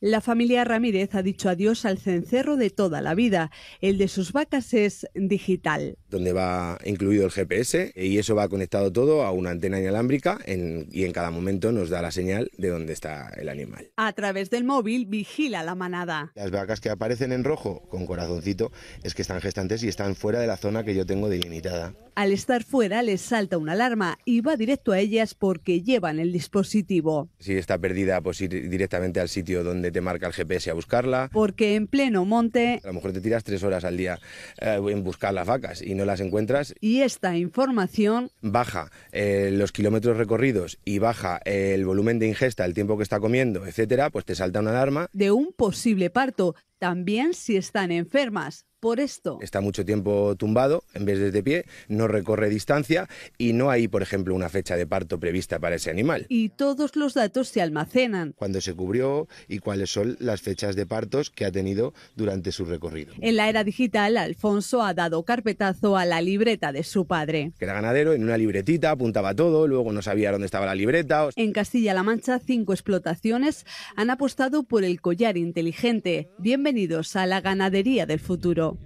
La familia Ramírez ha dicho adiós al cencerro de toda la vida. El de sus vacas es digital. Donde va incluido el GPS y eso va conectado todo a una antena inalámbrica y en cada momento nos da la señal de dónde está el animal. A través del móvil vigila la manada. Las vacas que aparecen en rojo con corazoncito es que están gestantes y están fuera de la zona que yo tengo delimitada. Al estar fuera les salta una alarma y va directo a ellas porque llevan el dispositivo. Si está perdida, pues ir directamente al sitio donde te marca el GPS a buscarla. Porque en pleno monte... A lo mejor te tiras tres horas al día eh, en buscar las vacas y no las encuentras. Y esta información... Baja eh, los kilómetros recorridos y baja el volumen de ingesta, el tiempo que está comiendo, etcétera, pues te salta una alarma. De un posible parto, también si están enfermas por esto. Está mucho tiempo tumbado en vez de de pie, no recorre distancia y no hay, por ejemplo, una fecha de parto prevista para ese animal. Y todos los datos se almacenan. Cuándo se cubrió y cuáles son las fechas de partos que ha tenido durante su recorrido. En la era digital, Alfonso ha dado carpetazo a la libreta de su padre. Que era ganadero, en una libretita apuntaba todo, luego no sabía dónde estaba la libreta. En Castilla-La Mancha, cinco explotaciones han apostado por el collar inteligente. Bienvenidos a la ganadería del futuro.